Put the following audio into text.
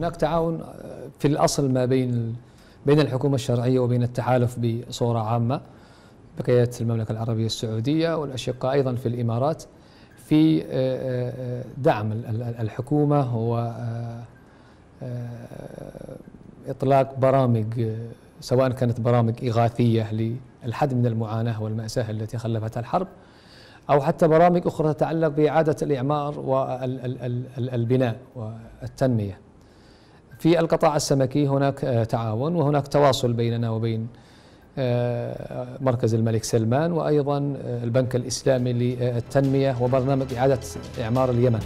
هناك تعاون في الأصل ما بين بين الحكومة الشرعية وبين التحالف بصورة عامة بقية المملكة العربية السعودية والأشقاء أيضا في الإمارات. في دعم الحكومة و إطلاق برامج سواء كانت برامج إغاثية للحد من المعاناة والمأساة التي خلفتها الحرب أو حتى برامج أخرى تتعلق بإعادة الإعمار والبناء والتنمية. في القطاع السمكي هناك تعاون وهناك تواصل بيننا وبين مركز الملك سلمان وأيضا البنك الإسلامي للتنمية وبرنامج إعادة إعمار اليمن.